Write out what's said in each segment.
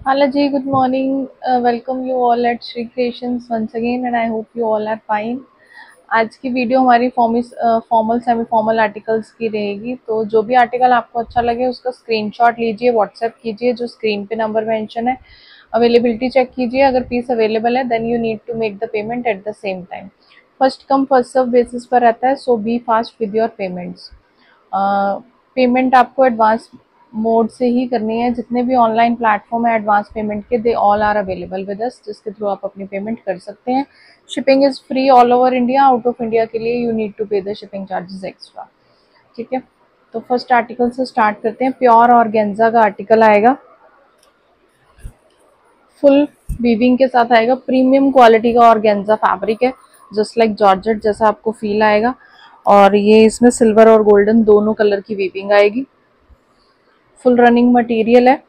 Hello Ji, good morning. Uh, welcome you all at Shri Creations once again and I hope you all are fine. आज की video हमारी formal semi formal articles की रहेगी तो जो भी article आपको अच्छा लगे उसका स्क्रीनशॉट लीजिए व्हाट्सएप कीजिए जो स्क्रीन पे नंबर मेंशन है अवेलेबिलिटी चेक कीजिए अगर पीस अवेलेबल है then you need to make the payment at the same time first come first serve basis पर रहता है so be fast with your payments payment आपको एडवांस मोड से ही करनी है। जितने भी ऑनलाइन प्लेटफॉर्म है एडवांस पेमेंट के they all are available with us जिसके थ्रू आप अपनी पेमेंट कर सकते हैं। Shipping is free all over India out of India के लिए you need to pay the shipping charges extra ठीक है? तो फ़र्स्ट आर्टिकल से स्टार्ट करते हैं। प्योर और गेंजा का आर्टिकल आएगा। फुल वीविंग के साथ आएगा। प्रीमियम क्वालिटी का और फैब्रिक है जस्ट लाइक जॉर्जेट जैसा आपको फील आएगा। और ये इसमें सिल्वर और गोल्डन दोनों कलर की वीविंग आएगी। फुल रनिंग मटेरियल है।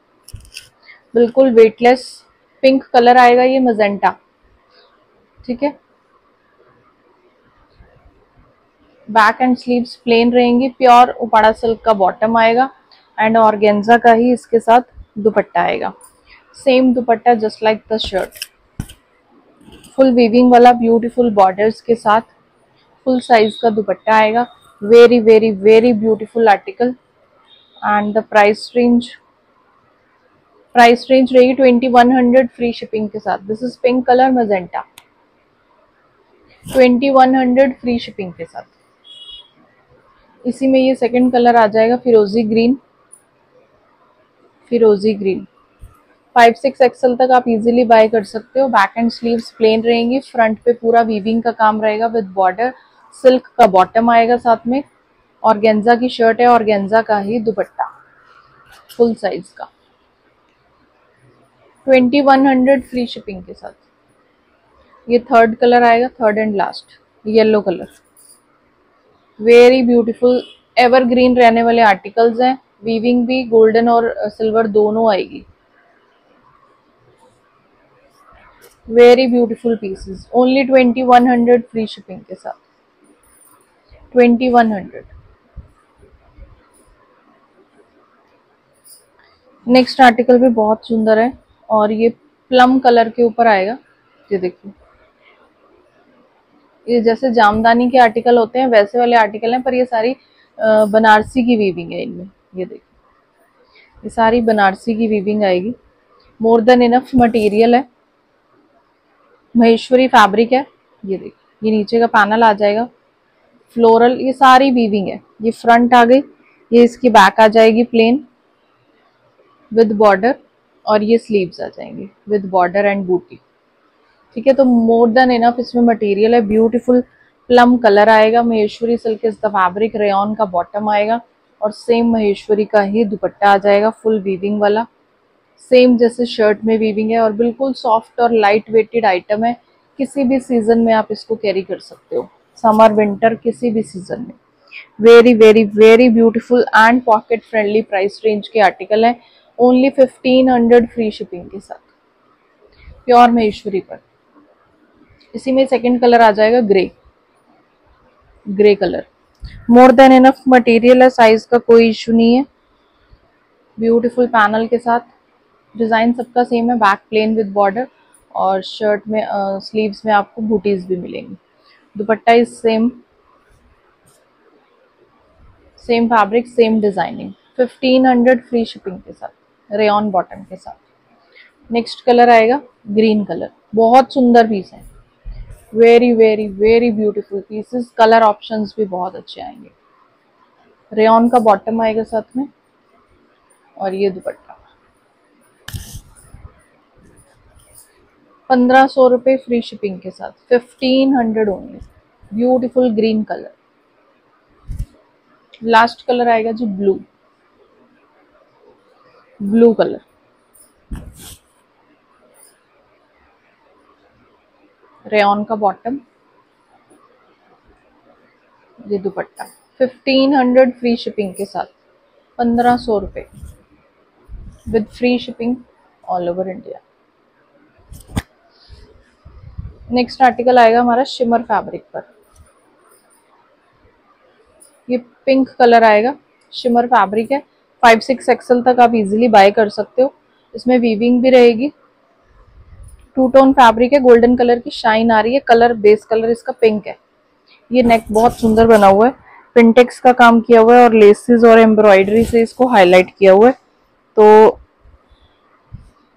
बिल्कुल वेटलेस पिंक कलर आएगा ये मजेंटा ठीक है? बैक एंड स्लीव्स प्लेन रहेंगी प्योर उपाड़ा सिल्क का बॉटम आएगा एंड ऑर्गेन्जा का ही इसके साथ दुपट्टा आएगा। Same dupatta just like the shirt full weaving वाला ब्यूटीफुल बॉर्डर्स के साथ फुल साइज़ का दुपट्टा आएगा। Very very very beautiful article and the price range price range रहेगी twenty one hundred free shipping के साथ। This is pink colour magenta twenty one hundred free shipping के साथ। इसी में ये सेकंड कलर आ जाएगा फिरोजी ग्रीन फिरोजी ग्रीन फाइव सिक्स एक्सल तक आप इजीली बाय कर सकते हो। बैक एंड स्लीव्स प्लेन रहेंगी। फ्रंट पे पूरा वीविंग का काम रहेगा विद बॉर्डर सिल्क का बॉटम आएगा साथ में। और गेंजा की शर्ट है और गेंजा का ही दुपट्टा फुल साइज़ का। Twenty one hundred free shipping के साथ। ये थर्ड कलर आएगा third and last yellow colour very beautiful evergreen रहने वाले आर्टिकल्स हैं वीविंग भी गोल्डन और सिल्वर दोनों आएगी। Very beautiful pieces only twenty one hundred free shipping के साथ। Twenty one hundred next article भी बहुत सुंदर है और ये प्लम कलर के ऊपर आएगा। ये देखिए। ये जैसे जामदानी के आर्टिकल होते हैं, वैसे वाले आर्टिकल हैं, पर ये सारी बनारसी की वीविंग है इनमें। ये देखिए। ये सारी बनारसी की वीविंग आएगी। मोर देन इनफ मटेरियल है। महेश्वरी फैब्रिक है। ये देखिए। ये नीचे का पैनल आ जाएगा। फ्लोरल ये सारी वीविंग है। ये फ्रंट आ गई। ये इसकी बैक आ जाएगी प्लेन विद बॉर्डर और ये स्लीव्स आ जाएँगे विद बॉर्डर एंड बूटी ठीक है तो मोर देन इनफ इसमें मटेरियल है ब्यूटीफुल प्लम कलर आएगा Maheshwari silk is the fabric rain का बॉटम आएगा और सेम महेश्वरी का ही दुपट्टा आ जाएगा फुल वीविंग वाला. सेम जैसे शर्ट में वीविंग है और बिल्कुल सॉफ्ट और लाइट वेटेड आइटम है, किसी भी सीज़न में आप इसको कैरी कर सकते हो. समर विंटर किसी भी सीज़न में. Very very very beautiful and pocket friendly price range के आर्टिकल है। Only fifteen hundred free shipping के साथ। प्योर महेश्वरी पर। इसी में सेकंड कलर आ जाएगा grey grey colour more than enough material है साइज़ का कोई इशू नहीं है। ब्यूटीफुल पैनल के साथ। डिज़ाइन सबका सेम है बैक प्लेन विद बॉर्डर और शर्ट में स्लीव्स uh, में आपको बूटीज भी मिलेंगी। Dupatta is same same fabric same designing 1500 free shipping के साथ। रेन बॉटम के साथ। नेक्स्ट कलर आएगा ग्रीन कलर। बहुत सुंदर पीस है। Very very very beautiful pieces colour options भी बहुत अच्छे आएँगे। रेन का बॉटम आएगा साथ में। और ये दुपट्टा। पंद्रह सौ रुपये फ्री शिपिंग के साथ। Fifteen hundred only beautiful green colour last colour आएगा जी ब्लू ब्लू कलर। रेन का बॉटम। ये dupatta. Fifteen hundred free shipping के साथ। पंद्रह सौ रुपये with free shipping all over India next article आएगा हमारा शिमर फैब्रिक पर। ये पिंक कलर आएगा। शिमर फैब्रिक है। फाइव सिक्स एक्सल तक आप इजीली बाय कर सकते हो। इसमें वीविंग भी रहेगी। टू टोन फैब्रिक है गोल्डन कलर की शाइन आ रही है। कलर बेस कलर इसका पिंक है। ये नेक बहुत सुंदर बना हुआ है। पिंटेक्स का काम किया हुआ है और लेसेस और एम्ब्रॉयडरी से इसको हाईलाइट किया हुआ है। तो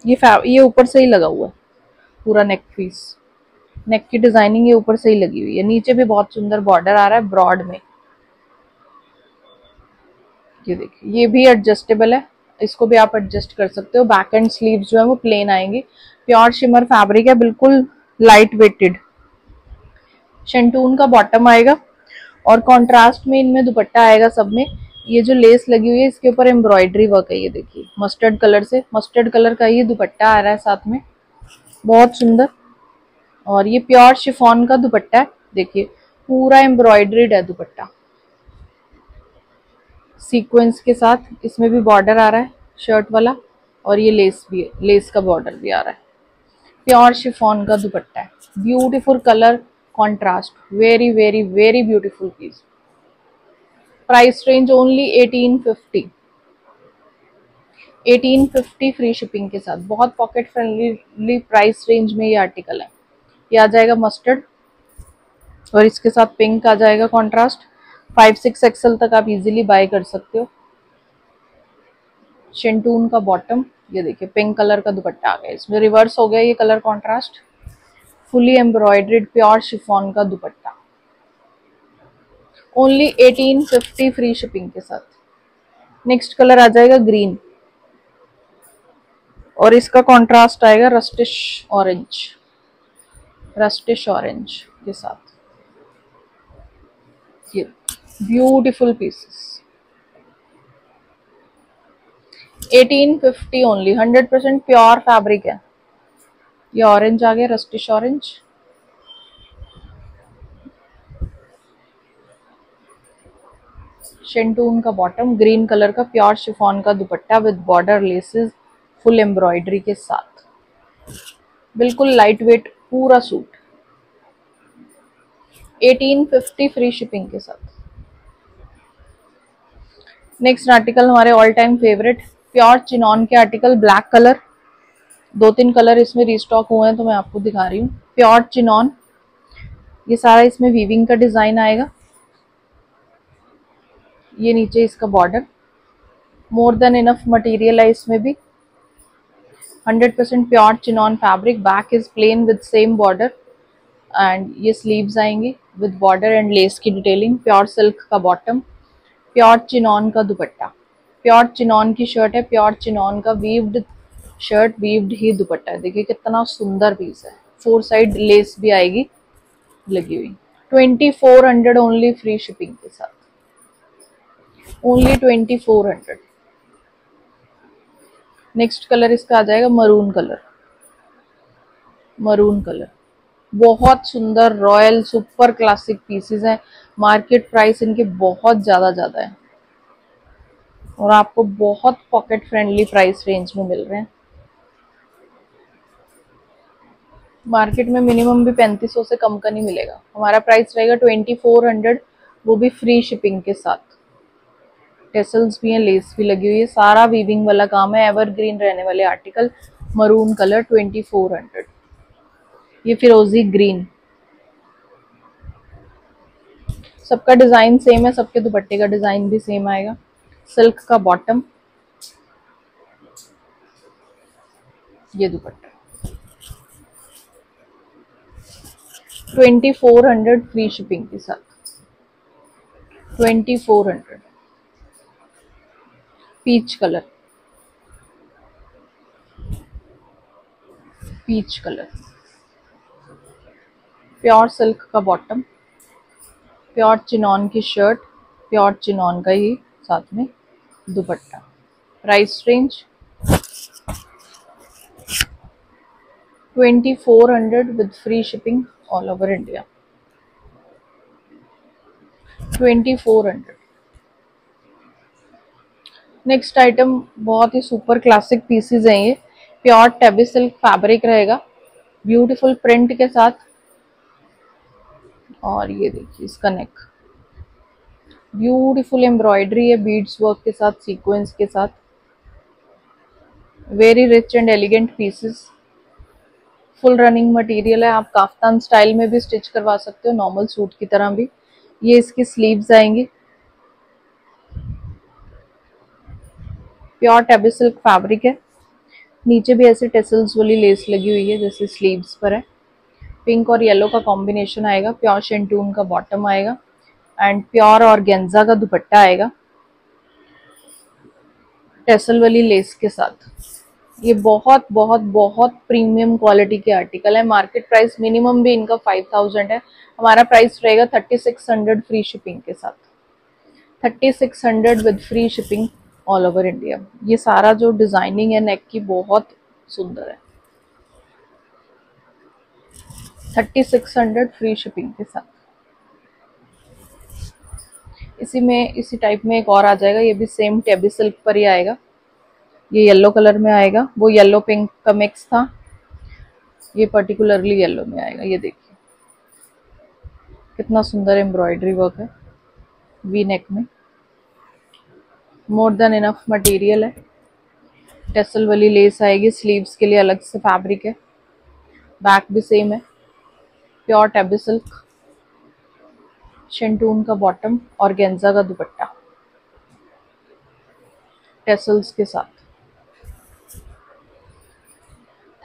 ये ये ऊपर से ही लगा हुआ है, पूरा नेक पीस नेक की डिज़ाइनिंग ये ऊपर से ही लगी हुई है। नीचे भी बहुत सुंदर बॉर्डर आ रहा है ब्रॉड में। ये देखिए, ये भी एडजस्टेबल है। इसको भी आप एडजस्ट कर सकते हो। बैक एंड स्लीव जो है वो प्लेन आएँगे। प्योर शिमर फैब्रिक है, बिल्कुल लाइट वेटेड शेंटून का बॉटम आएगा। और कॉन्ट्रास्ट में इनमें दुपट्टा आएगा सब में। ये जो लेस लगी हुई है, इसके ऊपर एम्ब्रॉयडरी वर्क है ये देखिए। मस्टर्ड कलर से। मस्टर्ड कलर का ये दुपट्टा आ रहा है साथ में। बहुत सुंदर। और ये प्योर शिफॉन का दुपट्टा है। देखिए, पूरा एम्ब्रॉयड्रीड है दुपट्टा। सीक्वेंस के साथ इसमें भी बॉर्डर आ रहा है शर्ट वाला, और ये लेस भी लेस का बॉर्डर भी आ रहा है। प्योर शिफॉन का दुपट्टा है। Beautiful colour contrast very very very beautiful piece price range only 1850 1850 free shipping के साथ। बहुत पॉकेट फ्रेंडली प्राइस रेंज में ये आर्टिकल है। ये आ जाएगा मस्टर्ड और इसके साथ पिंक आ जाएगा कॉन्ट्रास्ट फाइव सिक्स एक्सएल तक आप इजीली बाय कर सकते हो। शेंटून का बॉटम ये देखिए पिंक कलर का दुपट्टा आ गया। इसमें रिवर्स हो गया ये colour contrast fully embroidered pure chiffon का दुपट्टा। ओनली 1850 फ्री शिपिंग के साथ। नेक्स्ट कलर आ जाएगा ग्रीन और इसका कॉन्ट्रास्ट आएगा रस्टिश ऑरेंज रस्टिश ऑरेंज के साथ। ये। Beautiful pieces 1850 only 100 percent pure fabric है. ये ऑरेंज आ गया रस्टिश शेंटून का बॉटम ग्रीन कलर का प्योर शिफॉन का dupatta with border laces full embroidery के साथ. बिल्कुल लाइट वेट पूरा सूट 1850 फ्री शिपिंग के साथ. नेक्स्ट आर्टिकल हमारे all time favourite pure chinon के आर्टिकल ब्लैक कलर दो तीन कलर इसमें रिस्टॉक हुए हैं तो मैं आपको दिखा रही हूँ. प्योर चिनॉन ये सारा इसमें वीविंग का डिज़ाइन आएगा. ये नीचे इसका border more than enough material है इसमें भी. 100% percent pure chinon fabric back is plain with same border and ये स्लीव्स आएँगी विद बॉर्डर एंड लेस की डिटेलिंग प्योर सिल्क का बॉटम प्योर चिनॉन का दुपट्टा। प्योर चिनॉन की शर्ट है, प्योर चिनॉन का वीव्ड शर्ट वीव्ड ही दुपट्टा है। देखिए कितना सुंदर पीस है। फोर साइड लेस भी आएगी, लगी हुई। Twenty four hundred only free shipping के साथ। Only twenty four hundred next colour इसका आ जाएगा मरून कलर मरून कलर बहुत सुंदर रॉयल सुपर क्लासिक पीसेस हैं। मार्केट प्राइस इनके बहुत ज़्यादा ज़्यादा है। और आपको बहुत पॉकेट फ्रेंडली प्राइस रेंज में मिल रहे हैं। मार्केट में मिनिमम भी पैंतीस सौ कम का नहीं मिलेगा। हमारा प्राइस रहेगा ट्वेंटी फोर हंड्रेड वो भी फ्री शिपिंग के साथ। टेसल्स भी हैं लेस भी लगी हुई है। सारा वीविंग वाला काम है। एवरग्रीन रहने वाले article maroon colour twenty four hundred ये फिरोजी ग्रीन। सबका डिज़ाइन सेम है, सबके दुपट्टे का डिज़ाइन भी सेम आएगा। सिल्क का बॉटम ये dupatta. Twenty four hundred free shipping के साथ। Twenty four hundred peach colour peach colour pure silk का बॉटम, प्योर चिनॉन की शर्ट, प्योर चिनॉन का ही साथ में dupatta. Price range twenty four hundred with free shipping all over India twenty four hundred next item बहुत ही super classic pieces हैं ये। प्योर टेबी सिल्क फैब्रिक रहेगा। ब्यूटीफुल प्रिंट के साथ और ये देखिए इसका नेक ब्यूटीफुल एम्ब्रॉयडरी है बीड्स वर्क के साथ सीक्वेंस के साथ। Very rich and elegant pieces full running material है, आप काफ्तान स्टाइल में भी स्टिच करवा सकते हो नॉर्मल सूट की तरह भी। ये इसकी स्लीव्स आएँगी। प्योर टेबी सिल्क फैब्रिक है। नीचे भी ऐसे टेसल्स वाली लेस लगी हुई है, जैसे स्लीव्स पर है। पिंक और येलो का कॉम्बिनेशन आएगा प्योर शेंटून का बॉटम आएगा एंड प्योर और गेंजा का दुपट्टा आएगा। टेसल वाली लेस के साथ। ये बहुत बहुत बहुत प्रीमियम क्वालिटी के आर्टिकल है। मार्केट प्राइस मिनिमम भी इनका फाइव थाउज़ेंड है। हमारा प्राइस रहेगा thirty six hundred free shipping के साथ। Thirty six hundred with free shipping all over India ये सारा जो डिज़ाइनिंग है नेक की बहुत सुंदर है। Thirty six hundred free shipping के साथ। इसी में, इसी टाइप में एक और आ जाएगा, ये भी सेम टेबी सिल्क पर ही आएगा। ये येलो कलर में आएगा, वो येलो पिंक का मिक्स था। ये पर्टिकुलरली येलो में आएगा, ये देखिए। कितना सुंदर एम्ब्रॉयडरी वर्क है वी नेक में। मोर देन इनफ मटेरियल है। टेसल वाली लेस आएगी स्लीव्स के लिए अलग से फैब्रिक है। बैक भी सेम है। प्योर टेबी सिल्क, शेंटून का बॉटम और गेंजा का दुपट्टा। टेसल्स के साथ।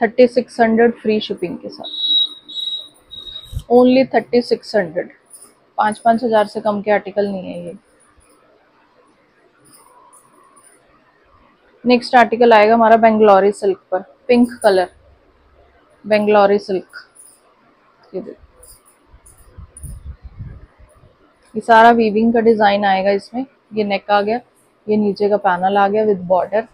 Thirty six hundred free shipping के साथ। Only thirty six hundred. पाँच पाँच हज़ार से कम के आर्टिकल नहीं है ये। नेक्स्ट आर्टिकल आएगा हमारा बेंगलोरी सिल्क पर। Pink colour. बेंगलोरी सिल्क। ये सारा वीविंग का डिज़ाइन आएगा इसमें। ये नेक आ गया, ये नीचे का पैनल आ गया विद बॉर्डर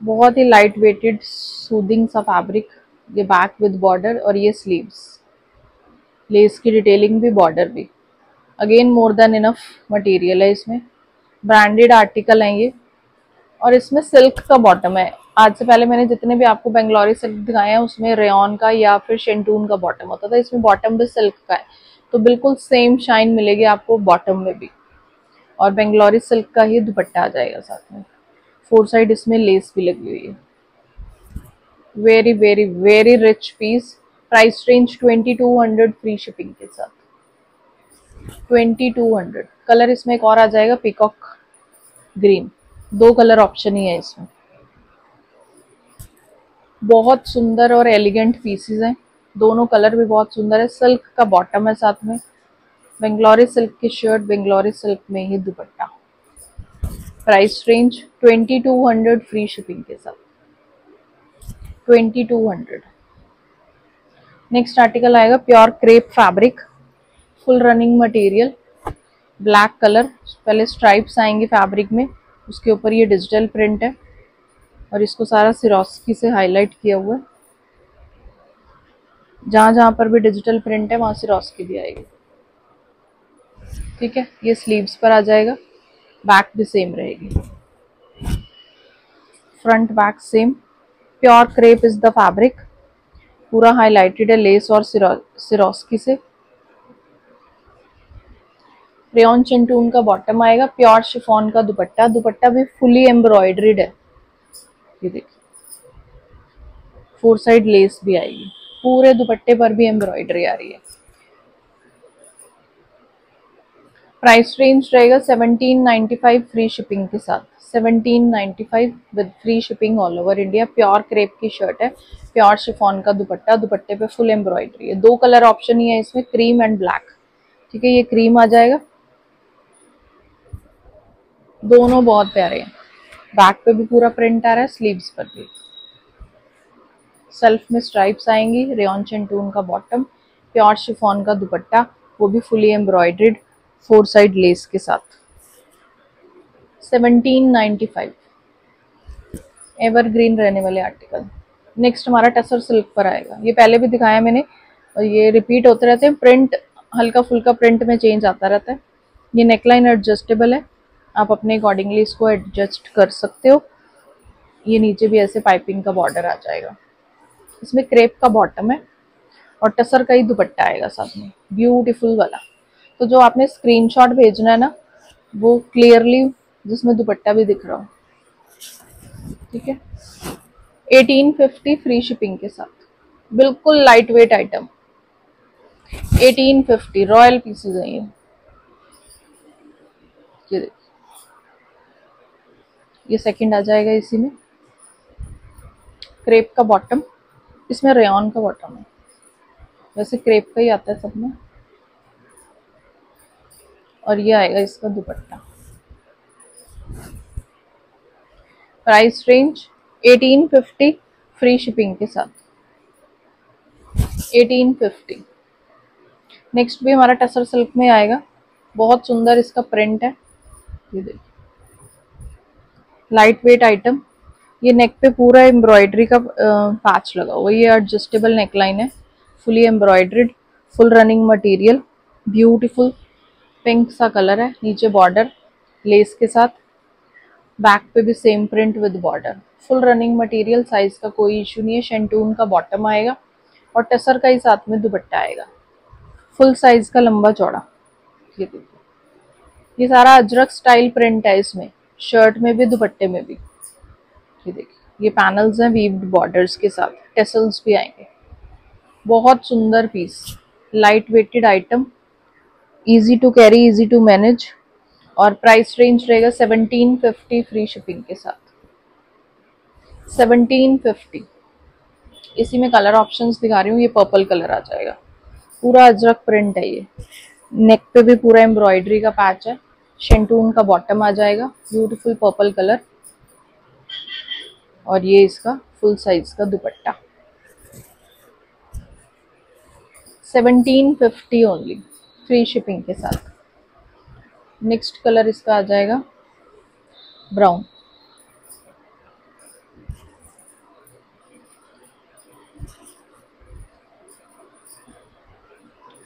बहुत ही लाइट वेटेड सूदिंग सा फैब्रिक ये बैक विद बॉर्डर और ये स्लीव्स लेस की डिटेलिंग भी बॉर्डर भी। Again more than enough material है इसमें। ब्रांडेड आर्टिकल हैं ये। और इसमें सिल्क का बॉटम है। आज से पहले मैंने जितने भी आपको बेंगलोरी सिल्क दिखाए हैं, उसमें रेन का या फिर शेंटून का बॉटम होता था, इसमें बॉटम भी सिल्क का है। तो बिल्कुल सेम शाइन मिलेगी आपको बॉटम में भी। और बेंगलोरी सिल्क का ही दुपट्टा आ जाएगा साथ में। फोर साइड इसमें लेस भी लगी हुई है। Very very very rich piece price range twenty two hundred free shipping के साथ। ट्वेंटी टू हंड्रेड कलर इसमें एक और आ जाएगा पिकॉक ग्रीन दो कलर ऑप्शन ही है इसमें। बहुत सुंदर और एलिगेंट पीसीज हैं। दोनों कलर भी बहुत सुंदर है। सिल्क का बॉटम है साथ में। बेंगलोरी सिल्क की शर्ट बेंगलोरी सिल्क में ही dupatta. Price range twenty two hundred free shipping के साथ। Twenty two hundred next article आएगा pure crepe fabric full running material black colour पहले स्ट्राइप्स आएँगे फैब्रिक में। उसके ऊपर ये डिजिटल प्रिंट है। और इसको सारा सिरोस्की से हाईलाइट किया हुआ है। जहाँ जहाँ पर भी डिजिटल प्रिंट है, वहाँ सिरोस्की भी आएगी। ठीक है? ये स्लीव्स पर आ जाएगा। बैक भी सेम रहेगी। Front back same pure crepe is the fabric पूरा हाईलाइटेड है लेस और सिरोस्की से। रेन चिंटून का बॉटम आएगा। प्योर शिफॉन का दुपट्टा। दुपट्टा भी फुली एम्ब्रॉयडरीड है। ये देखिए फोर साइड लेस भी आएगी। पूरे दुपट्टे पर भी एम्ब्रॉयडरी आ रही है। प्राइस रेंज रहेगा 1795 फ्री शिपिंग के साथ। 1795 with free shipping all over India pure crepe की शर्ट है। प्योर शिफॉन का दुपट्टा। दुपट्टे पे फुल एम्ब्रॉयडरी है। दो कलर ऑप्शन ही है इसमें क्रीम एंड ब्लैक ठीक है, ये क्रीम आ जाएगा। दोनों बहुत प्यारे हैं। बैक पे भी पूरा प्रिंट आ रहा है स्लीव्स पर भी। सेल्फ में स्ट्राइप्स आएँगी रेन चेंटून का बॉटम प्योर शिफॉन का दुपट्टा, वो भी fully embroidered four side lace के साथ। 1795 एवरग्रीन रहने वाले आर्टिकल नेक्स्ट हमारा टसर सिल्क पर आएगा। ये पहले भी दिखाया मैंने, और ये रिपीट होते रहते हैं। प्रिंट हल्का फुल्का प्रिंट में चेंज आता रहता है। ये नेकलाइन एडजस्टेबल है। आप अपने अकॉर्डिंगली इसको एडजस्ट कर सकते हो। ये नीचे भी ऐसे पाइपिंग का बॉर्डर आ जाएगा। इसमें क्रेप का बॉटम है और टसर का ही दुपट्टा आएगा साथ में। ब्यूटीफुल वाला। तो जो आपने स्क्रीनशॉट भेजना है ना, वो क्लियरली जिसमें दुपट्टा भी दिख रहा हो। ठीक है? 1850 फ्री शिपिंग के साथ। बिल्कुल light weight item 1850 royal pieces है ये। ये सेकंड आ जाएगा इसी में। क्रेप का बॉटम इसमें रेन का बॉटम है। वैसे क्रेप का ही आता है सब में। और ये आएगा इसका dupatta. Price range 1850 free shipping के साथ। 1850 नेक्स्ट भी हमारा टसर सिल्क में आएगा। बहुत सुंदर इसका प्रिंट है। ये देखिए। लाइट वेट आइटम ये नेक पे पूरा एम्ब्रॉयडरी का पैच लगा हुआ ये एडजस्टेबल नेक लाइन है। Fully embroidered full running material beautiful pink सा कलर है। नीचे बॉर्डर लेस के साथ। बैक पे भी same print with border full running material size का कोई इशू नहीं है। शेंटून का बॉटम आएगा और टसर का ही साथ में दुपट्टा आएगा। फुल साइज़ का लंबा चौड़ा। ये देखिए। ये सारा अजरक स्टाइल प्रिंट है इसमें। शर्ट में भी, दुपट्टे में भी। ये देखिए ये पैनल्स हैं वीव्ड बॉर्डर्स के साथ। टेसल्स भी आएँगे। बहुत सुंदर piece light weighted item easy to carry easy to manage और प्राइस रेंज रहेगा सेवनटीन फिफ्टी फ्री शिपिंग के साथ। सेवनटीन फिफ्टी इसी में कलर ऑप्शंस दिखा रही हूँ, ये पर्पल कलर आ जाएगा। पूरा अजरक प्रिंट है ये। नेक पे भी पूरा एम्ब्रॉयडरी का पैच है। शेंटून का बॉटम आ जाएगा। ब्यूटीफुल पर्पल कलर और ये इसका फुल साइज़ का dupatta. Seventeen fifty only free shipping के साथ। नेक्स्ट कलर इसका आ जाएगा। ब्राउन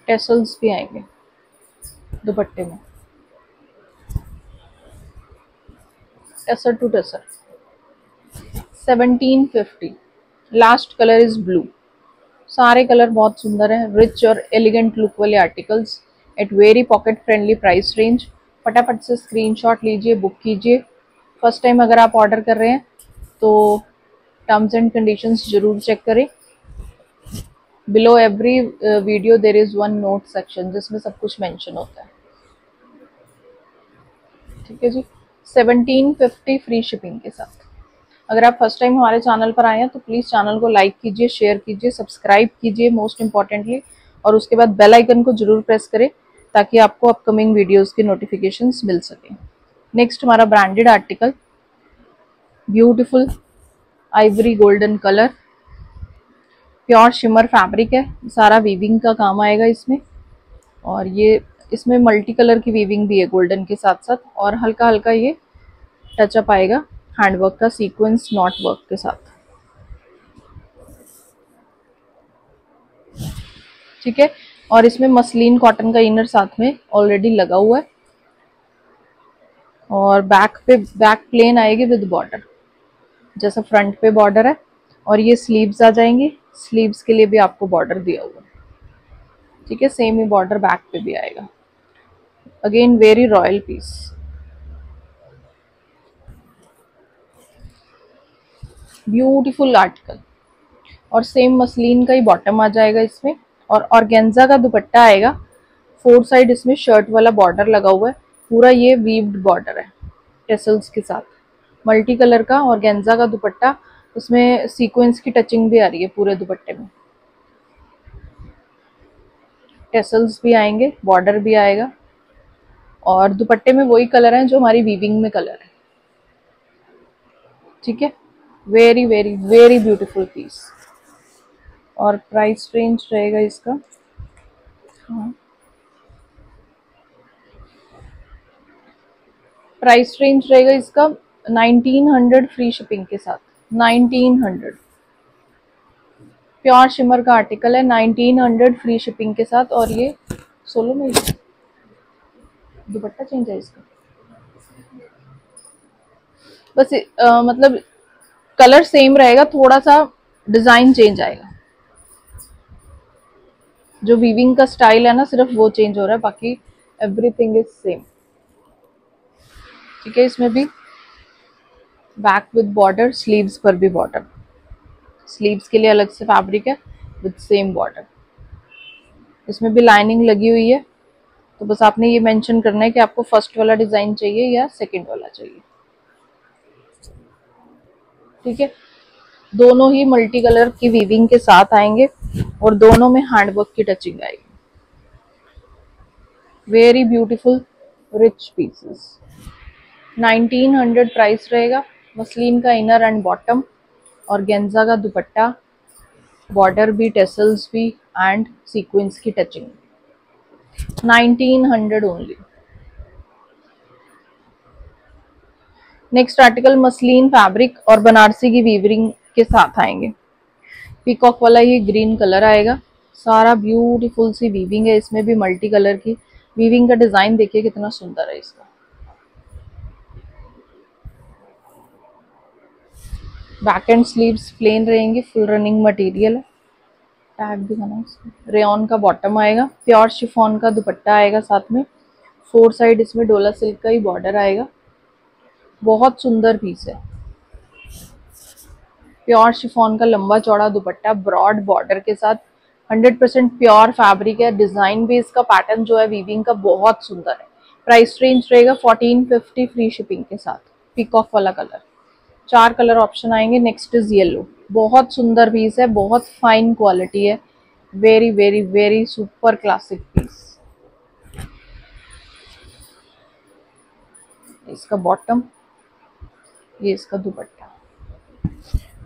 टेसल्स भी आएँगे। दुपट्टे में। Tassel to tassel. Seventeen fifty. Last colour is blue सारे कलर बहुत सुंदर हैं रिच और एलिगेंट लुक वाले articles at very pocket friendly price range फटाफट से स्क्रीनशॉट लीजिए बुक कीजिए। फ़र्स्ट टाइम अगर आप ऑर्डर कर रहे हैं तो टर्म्स एंड कंडीशंस ज़रूर चेक करें। Below every video there is one note section जिसमें सब कुछ मेंशन होता है। ठीक है जी? सेवनटीन फिफ्टी फ्री शिपिंग के साथ। अगर आप फ़र्स्ट टाइम हमारे चैनल पर आए हैं तो प्लीज़ चैनल को लाइक कीजिए, शेयर कीजिए, सब्सक्राइब कीजिए मोस्ट इंपॉर्टेंटली और उसके बाद बेल आइकन को ज़रूर प्रेस करें ताकि आपको अपकमिंग वीडियोस की नोटिफिकेशंस मिल सके। नेक्स्ट हमारा branded article, beautiful, ivory golden colour, pure shimmer fabric है। सारा वीविंग का काम आएगा इसमें, और ये इसमें मल्टी कलर की वीविंग भी है गोल्डन के साथ साथ और हल्का हल्का ये टचअप आएगा हैंडवर्क का सीक्वेंस नॉट वर्क के साथ। ठीक है? और इसमें मसलिन कॉटन का इनर साथ में ऑलरेडी लगा हुआ है। और बैक पे बैक प्लेन आएगी विद बॉर्डर जैसा फ्रंट पे बॉर्डर है, और ये स्लीव्स आ जाएँगी। स्लीव्स के लिए भी आपको बॉर्डर दिया हुआ है। ठीक है? सेम ही बॉर्डर बैक पे भी आएगा। Again very royal piece beautiful article और सेम मसलिन का ही बॉटम आ जाएगा इसमें। और ऑर्गेन्जा का दुपट्टा आएगा। फोर साइड इसमें शर्ट वाला बॉर्डर लगा हुआ है। पूरा ये वीव्ड बॉर्डर है टेसल्स के साथ। मल्टी कलर का ऑर्गेन्जा का दुपट्टा, उसमें सीक्वेंस की टचिंग भी आ रही है पूरे दुपट्टे में। टेसल्स भी आएँगे बॉर्डर भी आएगा। और दुपट्टे में वही कलर है जो हमारी वीविंग में कलर है। ठीक है? Very very very beautiful piece और प्राइस रेंज रहेगा इसका? हाँ। प्राइस रेंज रहेगा इसका 1900 फ्री शिपिंग के साथ। 1900 प्योर शिमर का आर्टिकल है 1900 फ्री शिपिंग के साथ और ये सोलो में दुपट्टा चेंज है इसका। बस आ, मतलब कलर सेम रहेगा थोड़ा सा डिज़ाइन चेंज आएगा। जो वीविंग का स्टाइल है ना सिर्फ़ वो चेंज हो रहा है बाकी एवरीथिंग इज़ सेम ठीक है इसमें भी बैक विद बॉर्डर स्लीव्स पर भी बॉर्डर स्लीव्स के लिए अलग से फैब्रिक है विद सेम बॉर्डर इसमें भी लाइनिंग लगी हुई है। तो बस आपने ये मेंशन करना है कि आपको फ़र्स्ट वाला डिज़ाइन चाहिए या सेकंड वाला चाहिए। ठीक है? दोनों ही मल्टी कलर की वीविंग के साथ आएँगे और दोनों में हैंडवर्क की टचिंग आएगी। Very beautiful rich pieces 1900 price रहेगा। मसलिन का इनर एंड बॉटम और गेंजा का दुपट्टा बॉर्डर भी टेसल्स भी एंड सीक्वेंस की touching 1900 only next article muslin fabric और बनारसी की वीवरिंग के साथ आएँगे। पीकॉक वाला ये ग्रीन कलर आएगा। सारा ब्यूटीफुल सी वीविंग है, इसमें भी मल्टी कलर की। वीविंग का डिज़ाइन देखिए कितना सुंदर है इसका। बैक एंड स्लीव्स प्लेन रहेंगे फुल रनिंग मटेरियल है। टैग भी बना रेन का बॉटम आएगा प्योर शिफॉन का दुपट्टा आएगा साथ में। फोर साइड इसमें डोला सिल्क का ही बॉर्डर आएगा। बहुत सुंदर पीस है। प्योर शिफॉन का लंबा चौड़ा दुपट्टा ब्रॉड बॉर्डर के साथ। 100% परसेंट प्योर फैब्रिक है। डिज़ाइन भी इसका पैटर्न जो है वीविंग का बहुत सुंदर है। प्राइस रेंज रहेगा 1450 फ्री शिपिंग के साथ। पिकॉक वाला कलर चार कलर ऑप्शन आएँगे। नेक्स्ट इज़ येलो बहुत सुंदर पीस है, बहुत फाइन क्वालिटी है। Very very very super classic piece इसका बॉटम ये इसका दुपट्टा।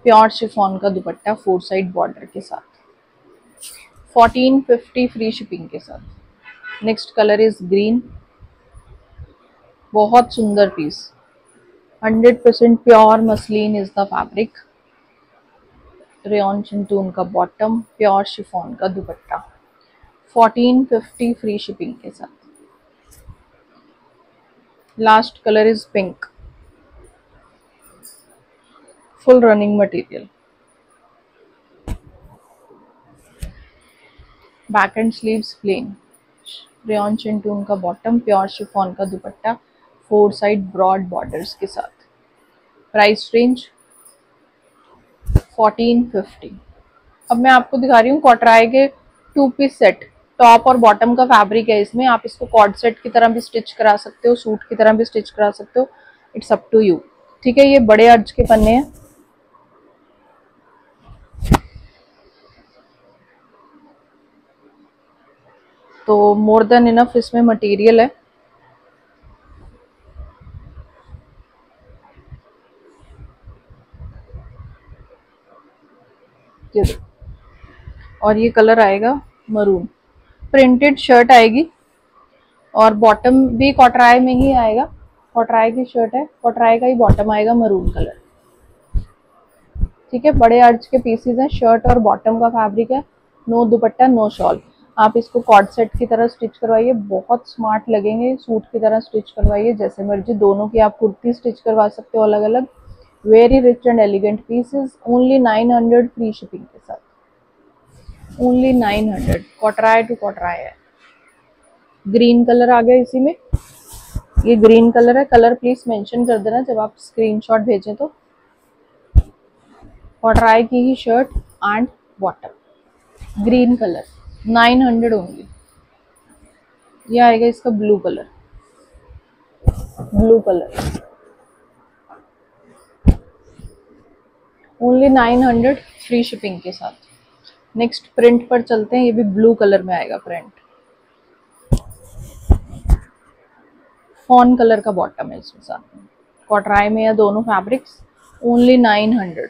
प्योर शिफॉन का दुपट्टा फोर साइड बॉर्डर के साथ। 1450 फ्री शिपिंग के साथ। नेक्स्ट कलर इज़ ग्रीन बहुत सुंदर piece 100% pure muslin is the fabric rain चिंटून का बॉटम प्योर शिफॉन का दुपट्टा 1450 फ्री शिपिंग के साथ last colour is pink full running material back and sleeves plain rain चिंटून का बॉटम प्योर शिफॉन का dupatta four side broad borders के साथ price range 1450 अब मैं आपको दिखा रही हूँ कॉटराए के टू पीस सेट टॉप और बॉटम का फैब्रिक है इसमें. आप इसको कॉर्ड सेट की तरह भी स्टिच करा सकते हो सूट की तरह भी स्टिच करा सकते हो. इट्स अप टू यू ठीक है, ये बड़े अर्ज़ के पन्ने हैं। तो मोर देन इनफ इसमें मटेरियल है। और ये कलर आएगा मरून प्रिंटेड शर्ट आएगी और बॉटम भी कॉटराय में ही आएगा. कॉटराय की शर्ट है. कॉटराय का ही बॉटम आएगा मरून कलर ठीक है? बड़े अर्ज़ के पीसीज हैं. शर्ट और बॉटम का फैब्रिक है. नो दुपट्टा नो शॉल आप इसको कॉर्ड सेट की तरह स्टिच करवाइए. बहुत स्मार्ट लगेंगे. सूट की तरह स्टिच करवाइए. जैसे मर्ज़ी. दोनों की आप कुर्ती स्टिच करवा सकते हो अलग अलग very rich and elegant pieces only 900 free shipping के साथ। ओनली 900 कॉटराय टू कॉटराय है। ग्रीन कलर आ गया इसी में। ये ग्रीन कलर है। कलर प्लीज़ मेंशन कर देना जब आप स्क्रीनशॉट भेजें तो। कॉटराय की ही shirt and bottom green colour 900 only ये आएगा इसका blue colour blue colour only 900 free shipping के साथ। नेक्स्ट प्रिंट पर चलते हैं, ये भी ब्लू कलर में आएगा प्रिंट। फॉन कलर का बॉटम है इसमें साथ में। कॉटराई में या दोनों फैब्रिक्स, ओनली 900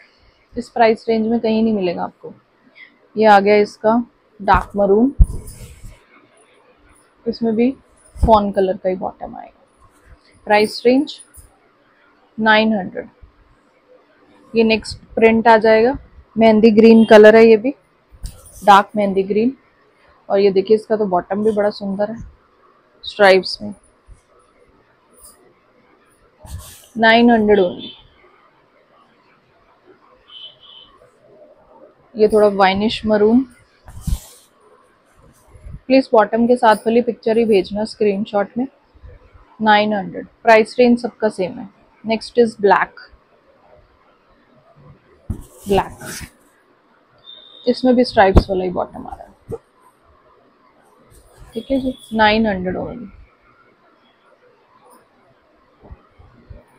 इस प्राइस रेंज में कहीं नहीं मिलेगा आपको। ये आ गया इसका डार्क मरून। इसमें भी फॉन कलर का ही बॉटम आएगा। प्राइस रेंज 900 ये नेक्स्ट प्रिंट आ जाएगा। मेहंदी ग्रीन कलर है ये भी। डार्क मेहंदी ग्रीन और ये देखिए, इसका तो बॉटम भी बड़ा सुंदर है। स्ट्राइप्स में। 900 ओनली ये थोड़ा वाइनिश मरून प्लीज़ बॉटम के साथ वाली पिक्चर ही भेजना स्क्रीनशॉट में। 900 प्राइस रेंज सबका सेम है। नेक्स्ट इज़ ब्लैक ब्लैक इसमें भी स्ट्राइप्स वाला ही बॉटम आ रहा है। ठीक है जी? नाइन हंड्रेड ओनली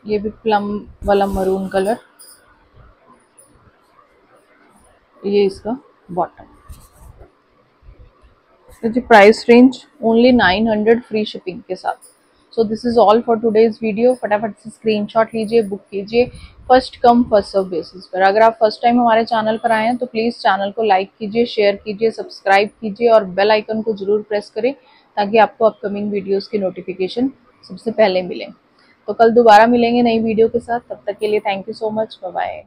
ये भी प्लम वाला मरून कलर ये इसका बॉटम तो जी price range only 900 free shipping के साथ. So this is all for today's video फटाफट से स्क्रीनशॉट लीजिए बुक कीजिए. First come, first serve basis पर। अगर आप फ़र्स्ट टाइम हमारे चैनल पर आए हैं तो प्लीज़ चैनल को लाइक कीजिए शेयर कीजिए सब्सक्राइब कीजिए और बेल आइकन को ज़रूर प्रेस करें, ताकि आपको अपकमिंग वीडियोस की नोटिफिकेशन सबसे पहले मिले। तो कल दोबारा मिलेंगे नई वीडियो के साथ। तब तक के लिए thank you so much bye